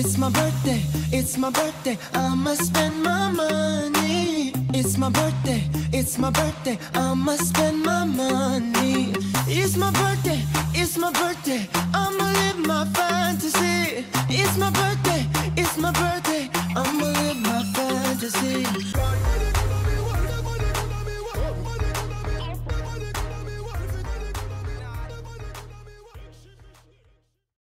It's my birthday, it's my birthday, I'ma spend my money. It's my birthday, it's my birthday, I'ma spend my money. It's my birthday, it's my birthday, I'ma live my fantasy. It's my birthday, it's my birthday, I'ma live my fantasy.